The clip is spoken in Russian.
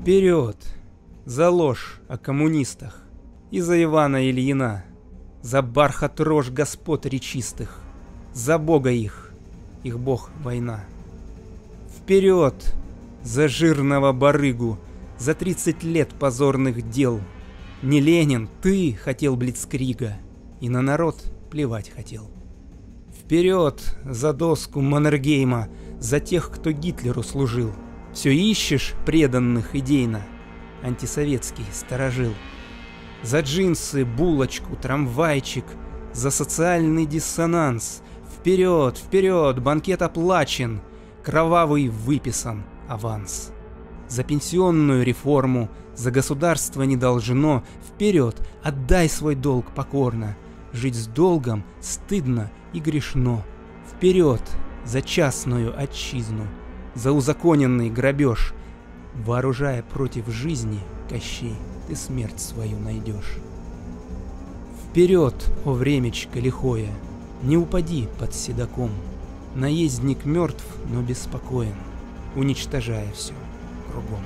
Вперед! За ложь о коммунистах и за Ивана Ильина, за бархат рожь господ речистых, за бога их, их бог война. Вперед! За жирного барыгу, за тридцать лет позорных дел. Не Ленин, ты хотел Блицкрига, и на народ плевать хотел. Вперед за доску Маннергейма, за тех, кто Гитлеру служил. Все ищешь преданных идейно, антисоветский сторожил. За джинсы, булочку, трамвайчик, за социальный диссонанс. Вперед, вперед, банкет оплачен, кровавый выписан аванс. За пенсионную реформу, за государство не должно, вперед, отдай свой долг покорно. Жить с долгом стыдно и грешно. Вперед, за частную отчизну, за узаконенный грабеж. Вооружая против жизни, Кощей, ты смерть свою найдешь. Вперед, о времечко лихое, не упади под седаком. Наездник мертв, но беспокоен, уничтожая все кругом.